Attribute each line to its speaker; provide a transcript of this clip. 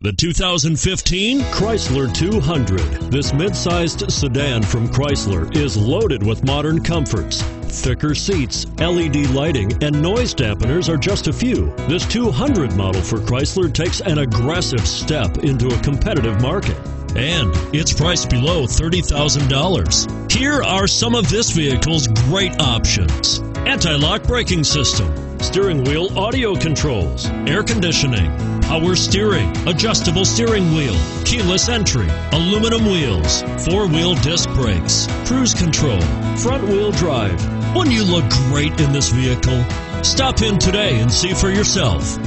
Speaker 1: The 2015 Chrysler 200. This mid-sized sedan from Chrysler is loaded with modern comforts. Thicker seats, LED lighting, and noise dampeners are just a few. This 200 model for Chrysler takes an aggressive step into a competitive market. And it's priced below $30,000. Here are some of this vehicle's great options. Anti-lock braking system, steering wheel audio controls, air conditioning, power steering, adjustable steering wheel, keyless entry, aluminum wheels, four-wheel disc brakes, cruise control, front-wheel drive. Wouldn't you look great in this vehicle? Stop in today and see for yourself.